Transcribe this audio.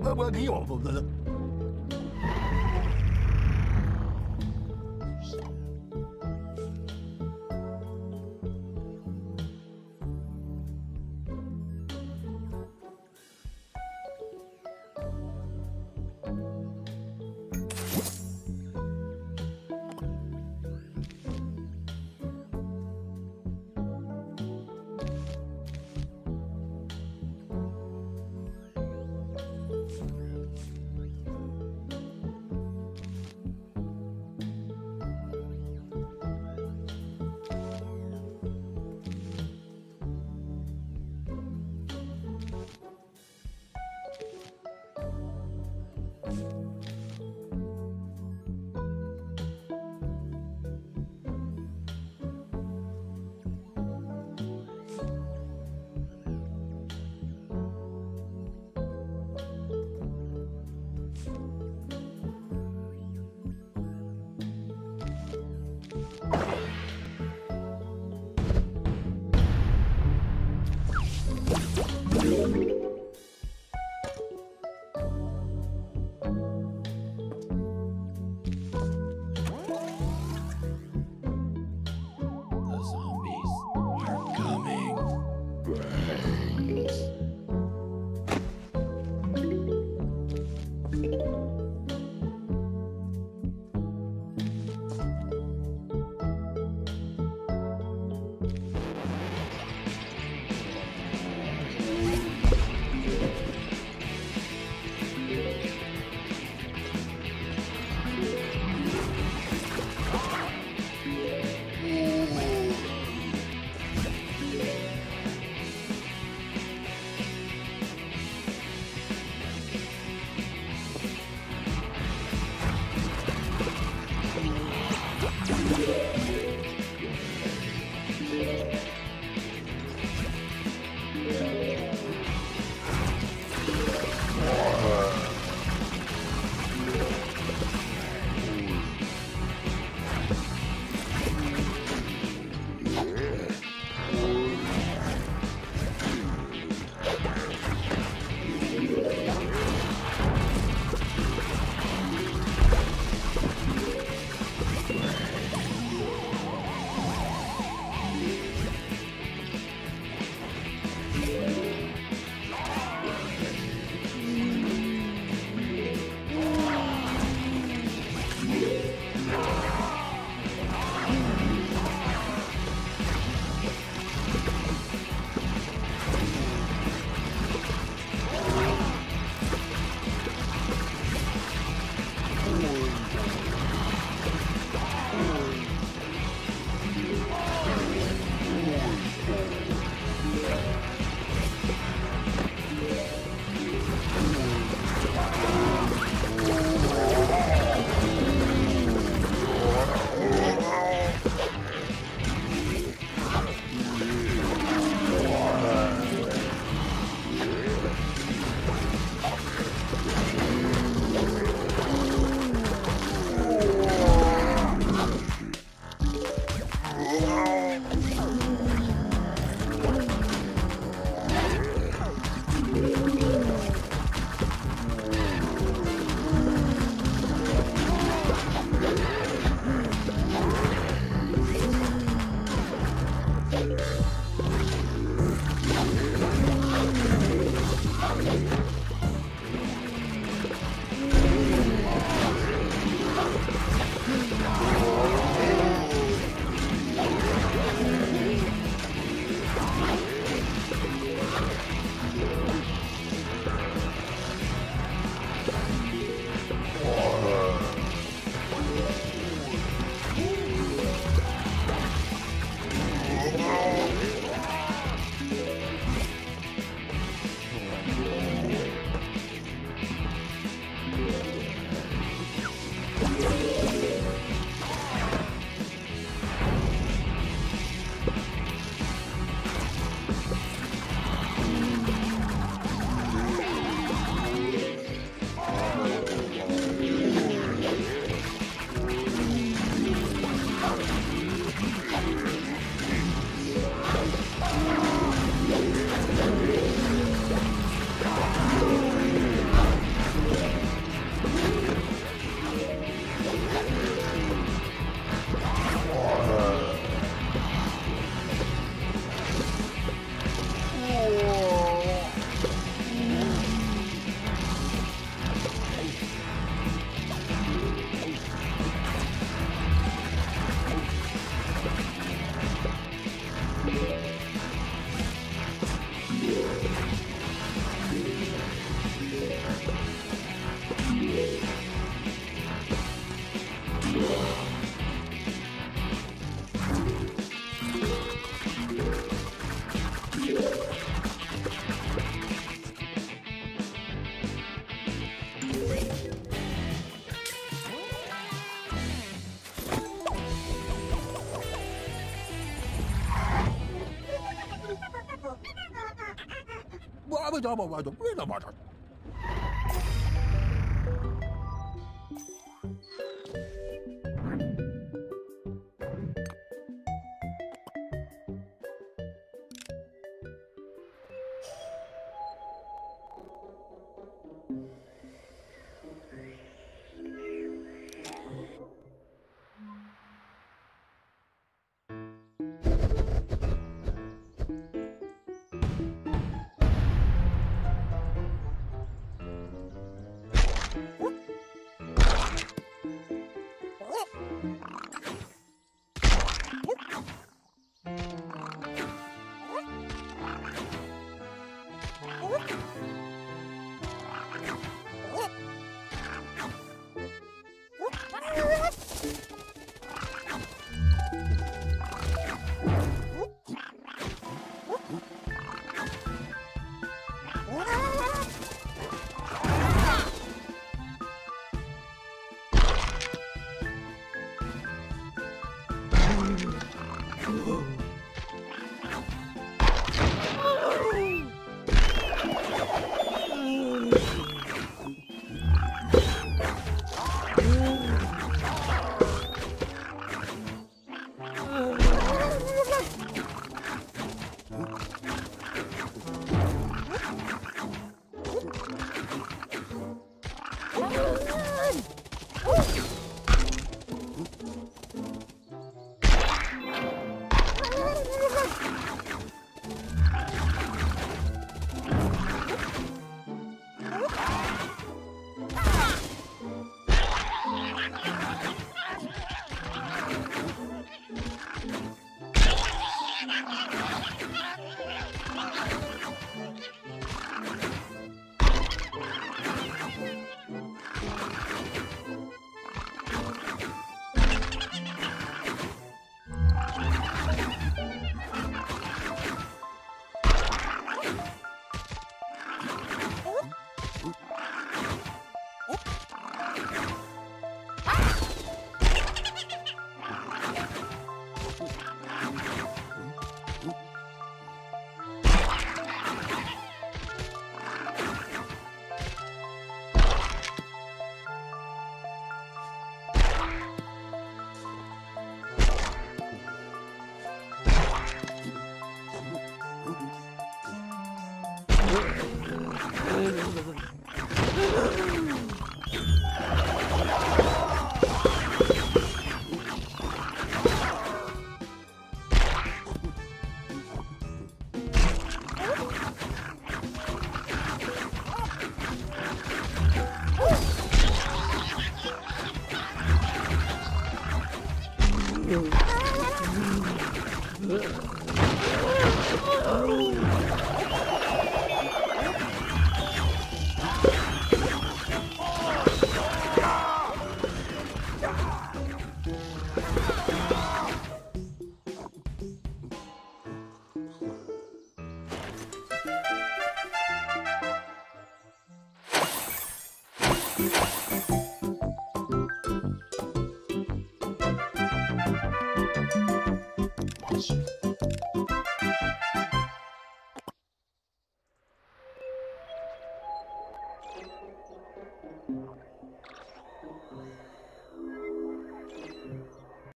我我给我不不。The 家暴我都不就别那哎呀可